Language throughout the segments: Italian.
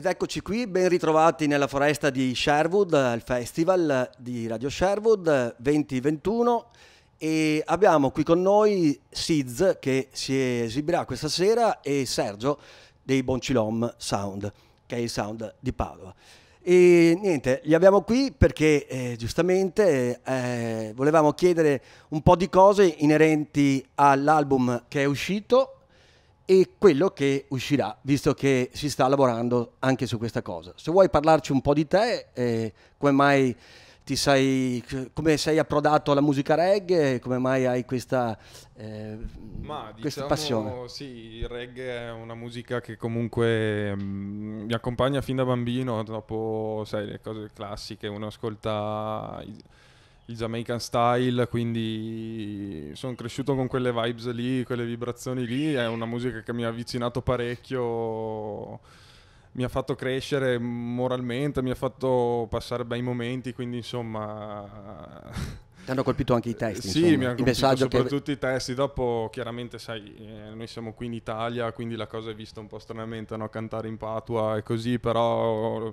Ed eccoci qui, ben ritrovati nella foresta di Sherwood, al festival di Radio Sherwood 2021 e abbiamo qui con noi Siz che si esibirà questa sera e Sergio dei Boncilom Sound, che è il sound di Padova. E niente, li abbiamo qui perché eh, giustamente eh, volevamo chiedere un po' di cose inerenti all'album che è uscito e quello che uscirà, visto che si sta lavorando anche su questa cosa. Se vuoi parlarci un po' di te, eh, come mai ti sei, come sei approdato alla musica reggae, come mai hai questa, eh, Ma, questa diciamo, passione? Sì, il reggae è una musica che comunque mm, mi accompagna fin da bambino, dopo, sai, le cose classiche, uno ascolta il Jamaican style, quindi sono cresciuto con quelle vibes lì, quelle vibrazioni lì, è una musica che mi ha avvicinato parecchio, mi ha fatto crescere moralmente, mi ha fatto passare bei momenti, quindi insomma... Ti hanno colpito anche i testi, Sì, insomma, mi hanno il colpito messaggio che... soprattutto i testi. Dopo, chiaramente, sai, eh, noi siamo qui in Italia, quindi la cosa è vista un po' stranamente, no? Cantare in patua e così, però...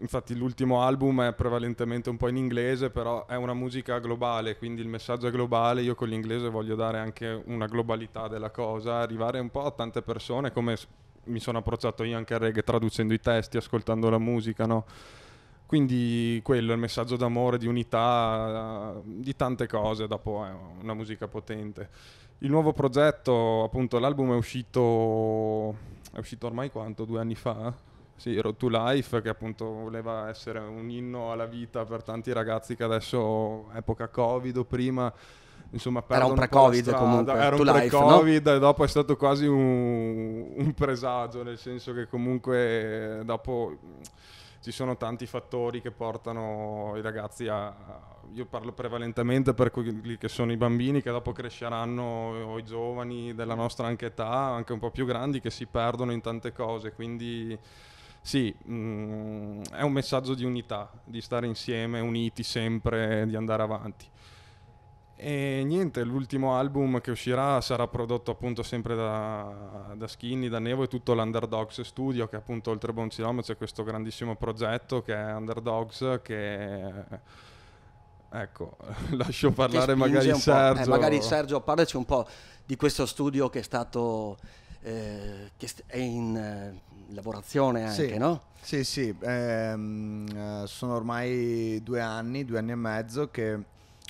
Infatti l'ultimo album è prevalentemente un po' in inglese, però è una musica globale, quindi il messaggio è globale. Io con l'inglese voglio dare anche una globalità della cosa, arrivare un po' a tante persone, come mi sono approcciato io anche al reggae traducendo i testi, ascoltando la musica, no? Quindi quello è il messaggio d'amore, di unità, eh, di tante cose, dopo è una musica potente. Il nuovo progetto, appunto, l'album è uscito, è uscito ormai quanto? Due anni fa? Sì, Road to Life, che appunto voleva essere un inno alla vita per tanti ragazzi che adesso, epoca Covid o prima, insomma, Era un pre-Covid comunque, Era un Life, no? pre-Covid e dopo è stato quasi un, un presagio, nel senso che comunque eh, dopo ci sono tanti fattori che portano i ragazzi a... Io parlo prevalentemente per quelli che sono i bambini che dopo cresceranno o i giovani della nostra anche età, anche un po' più grandi, che si perdono in tante cose. Quindi sì, mm, è un messaggio di unità, di stare insieme, uniti sempre, di andare avanti. E niente, l'ultimo album che uscirà sarà prodotto appunto sempre da, da Skinny, da Nevo e tutto l'Underdogs Studio, che appunto oltre a Bonzilom c'è questo grandissimo progetto che è Underdogs, che ecco, lascio parlare magari po'. Sergio. Eh, magari Sergio, parlaci un po' di questo studio che è stato... eh, che è in eh, lavorazione anche, Sì. no? Sì, sì, ehm, eh, sono ormai due anni, due anni e mezzo che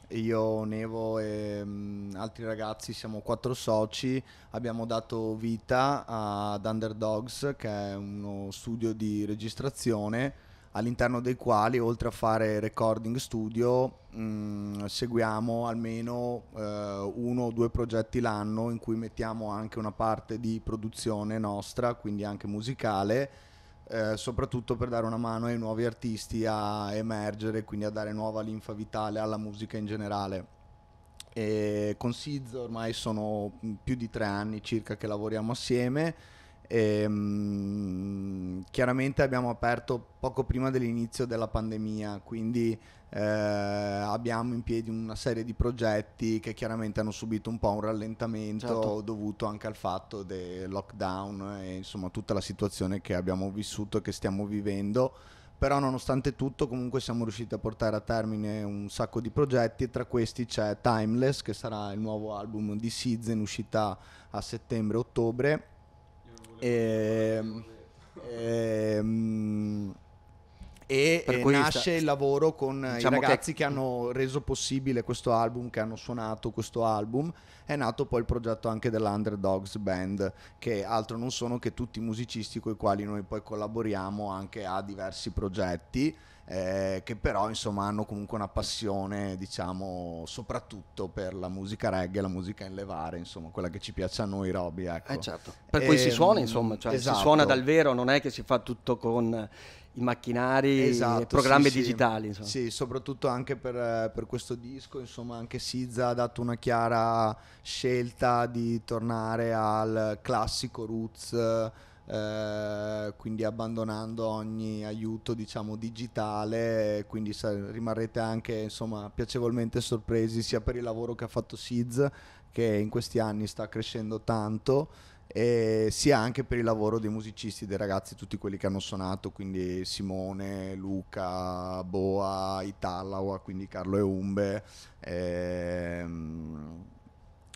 io, Nevo e mm, altri ragazzi, siamo quattro soci, abbiamo dato vita ad Underdogs, che è uno studio di registrazione all'interno dei quali, oltre a fare recording studio, mm, seguiamo almeno eh, uno o due progetti l'anno in cui mettiamo anche una parte di produzione nostra, quindi anche musicale, eh, soprattutto per dare una mano ai nuovi artisti a emergere, quindi a dare nuova linfa vitale alla musica in generale. E con Siz ormai sono mm, più di tre anni circa che lavoriamo assieme. E, mm, chiaramente abbiamo aperto poco prima dell'inizio della pandemia, quindi eh, abbiamo in piedi una serie di progetti che chiaramente hanno subito un po' un rallentamento Certo. dovuto anche al fatto del lockdown e insomma tutta la situazione che abbiamo vissuto e che stiamo vivendo. Però nonostante tutto comunque siamo riusciti a portare a termine un sacco di progetti e tra questi c'è Timeless che sarà il nuovo album di Siz in uscita a settembre-ottobre. Ehm, ehm, e, Per e cui nasce sta- il lavoro con diciamo i che- ragazzi che... hanno reso possibile questo album, che hanno suonato questo album. È nato poi il progetto anche dell'Underdogs Band, che altro non sono che tutti i musicisti con i quali noi poi collaboriamo anche a diversi progetti. eh, che però insomma hanno comunque una passione diciamo soprattutto per la musica reggae la musica in levare insomma quella che ci piace a noi Roby ecco. Eh, certo. Per cui si Ehm, suona, insomma, cioè esatto. si suona dal vero, non è che si fa tutto con i macchinari e Esatto, programmi sì, sì. digitali. Insomma. Sì, soprattutto anche per, eh, per questo disco, insomma, anche Sizza ha dato una chiara scelta di tornare al classico roots, eh, quindi abbandonando ogni aiuto, diciamo, digitale, quindi rimarrete anche, insomma, piacevolmente sorpresi sia per il lavoro che ha fatto Siz, che in questi anni sta crescendo tanto, sia anche per il lavoro dei musicisti, dei ragazzi, tutti quelli che hanno suonato, quindi Simone, Luca, Boa, Italawa, quindi Carlo e Umbe. E, ehm,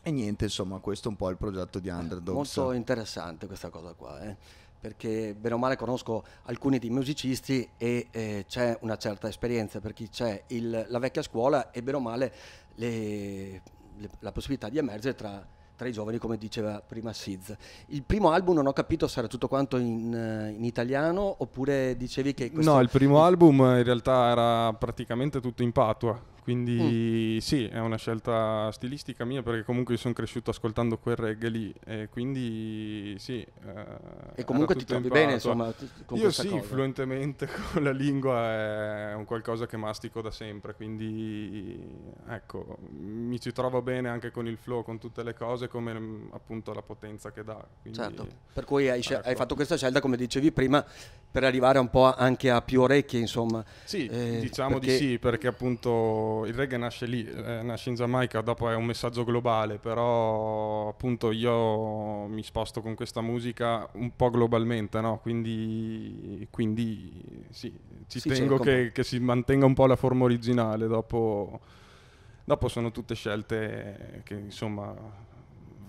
e niente, insomma, questo è un po' il progetto di Underdogs. Molto interessante questa cosa qua, eh? perché bene o male conosco alcuni dei musicisti e eh, c'è una certa esperienza per chi c'è il, la vecchia scuola e bene o male le, le, la possibilità di emergere tra tra i giovani, come diceva prima Siz. Il primo album non ho capito se era tutto quanto in, eh, in italiano oppure dicevi che... Questo... No, il primo album in realtà era praticamente tutto in patua. Quindi mm. sì, è una scelta stilistica mia perché comunque sono cresciuto ascoltando quel reggae lì e quindi sì. Eh, e comunque ti trovi bene insomma con Io sì, cosa. fluentemente con la lingua è un qualcosa che mastico da sempre, quindi ecco, mi ci trovo bene anche con il flow, con tutte le cose, come mm, appunto la potenza che dà. Quindi, certo, per cui hai, ecco. hai, fatto questa scelta come dicevi prima per arrivare un po' anche a più orecchie insomma. Sì, eh, diciamo di sì perché appunto il reggae nasce lì, eh, nasce in Giamaica, dopo è un messaggio globale, però appunto io mi sposto con questa musica un po' globalmente, no? quindi, quindi sì, ci sì, tengo che, che, si mantenga un po' la forma originale, dopo, dopo sono tutte scelte che insomma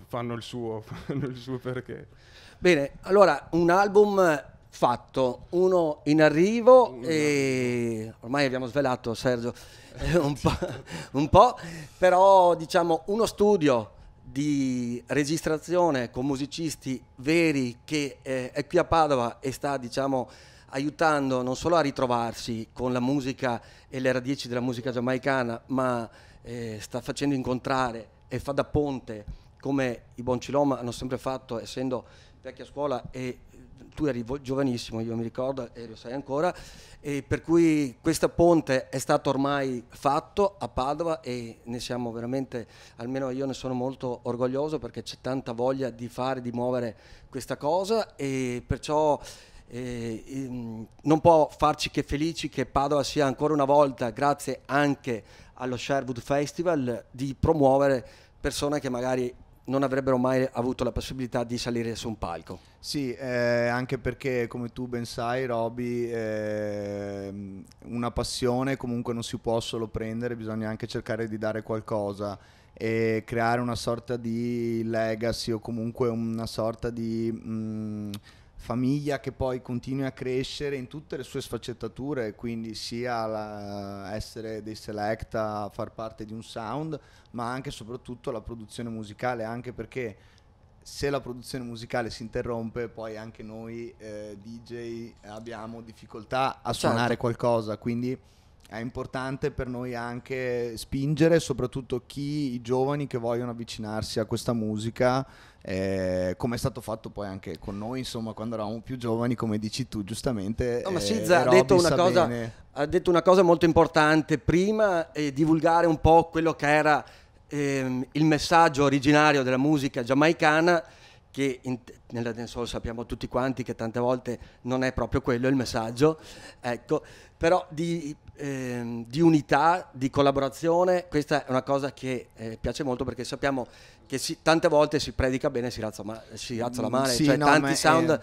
fanno il suo, fanno il suo perché. Bene, allora un album fatto, uno in arrivo e ormai abbiamo svelato Sergio un, po', un po', però diciamo uno studio di registrazione con musicisti veri che eh, è qui a Padova e sta diciamo aiutando non solo a ritrovarsi con la musica e le radici della musica giamaicana, ma eh, sta facendo incontrare e fa da ponte come i Bonciloma hanno sempre fatto essendo vecchia scuola e tu eri giovanissimo, io mi ricordo, e lo sai ancora, e per cui questo ponte è stato ormai fatto a Padova e ne siamo veramente, almeno io ne sono molto orgoglioso perché c'è tanta voglia di fare, di muovere questa cosa e perciò eh, non può farci che felici che Padova sia ancora una volta, grazie anche allo Sherwood Festival, di promuovere persone che magari non avrebbero mai avuto la possibilità di salire su un palco. Sì, eh, anche perché come tu ben sai Roby, eh, una passione comunque non si può solo prendere, bisogna anche cercare di dare qualcosa e creare una sorta di legacy o comunque una sorta di... Mh, mm, famiglia che poi continui a crescere in tutte le sue sfaccettature, quindi sia essere dei selecta, far parte di un sound, ma anche e soprattutto la produzione musicale, anche perché se la produzione musicale si interrompe, poi anche noi eh, DJ abbiamo difficoltà a suonare certo. qualcosa, quindi è importante per noi anche spingere soprattutto chi, i giovani che vogliono avvicinarsi a questa musica, eh, come è stato fatto poi anche con noi, insomma, quando eravamo più giovani, come dici tu giustamente. No, ma eh, Sizza ha, detto una cosa, ha detto una cosa molto importante prima, eh, divulgare un po' quello che era ehm, il messaggio originario della musica giamaicana che in, nella dancehall sappiamo tutti quanti che tante volte non è proprio quello il messaggio, ecco, però di, eh, di unità, di collaborazione, questa è una cosa che eh, piace molto perché sappiamo che si, tante volte si predica bene e si razza, ma, si male, sì, cioè no, tanti sound... È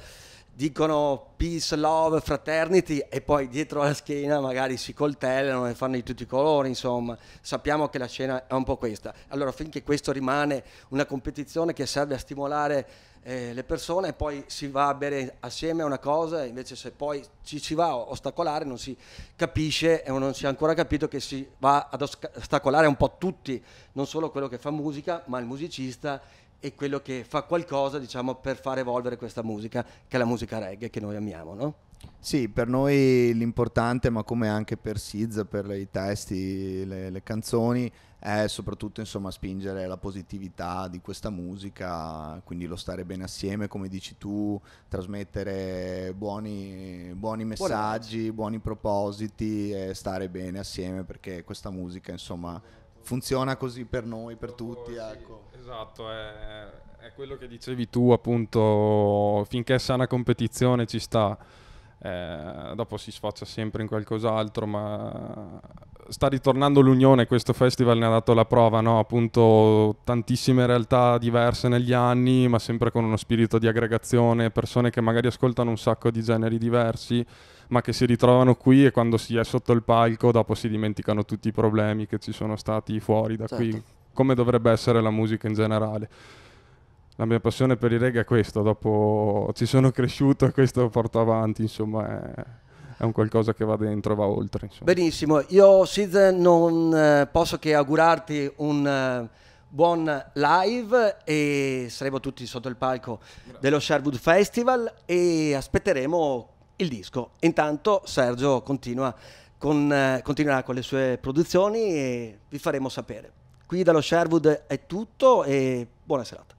dicono peace, love, fraternity e poi dietro la schiena magari si coltellano e fanno di tutti i colori, insomma, sappiamo che la scena è un po' questa. Allora finché questo rimane una competizione che serve a stimolare eh, le persone e poi si va a bere assieme una cosa, invece se poi ci si va a ostacolare non si capisce e non si è ancora capito che si va ad ostacolare un po' tutti, non solo quello che fa musica, ma il musicista e quello che fa qualcosa diciamo, per far evolvere questa musica, che è la musica reggae che noi amiamo. No? Sì, per noi l'importante, ma come anche per Siz, per i testi, le, le canzoni, è soprattutto insomma, spingere la positività di questa musica, quindi lo stare bene assieme, come dici tu, trasmettere buoni, buoni messaggi, buoni propositi e stare bene assieme perché questa musica insomma funziona così per noi, per tutti. Ecco. Esatto, è, è, quello che dicevi tu appunto, finché è sana competizione ci sta, eh, dopo si sfocia sempre in qualcos'altro, ma sta ritornando l'unione, questo festival ne ha dato la prova, no? appunto tantissime realtà diverse negli anni, ma sempre con uno spirito di aggregazione, persone che magari ascoltano un sacco di generi diversi, ma che si ritrovano qui e quando si è sotto il palco dopo si dimenticano tutti i problemi che ci sono stati fuori da certo. qui, come dovrebbe essere la musica in generale. La mia passione per i reggae è questo, dopo ci sono cresciuto e questo porto avanti, insomma è è un qualcosa che va dentro, va oltre. Insomma. Benissimo, io Sid non eh, posso che augurarti un eh, buon live e saremo tutti sotto il palco Grazie. dello Sherwood Festival e aspetteremo il disco. Intanto Sergio continua con, eh, continuerà con le sue produzioni e vi faremo sapere. Qui dallo Sherwood è tutto e buona serata.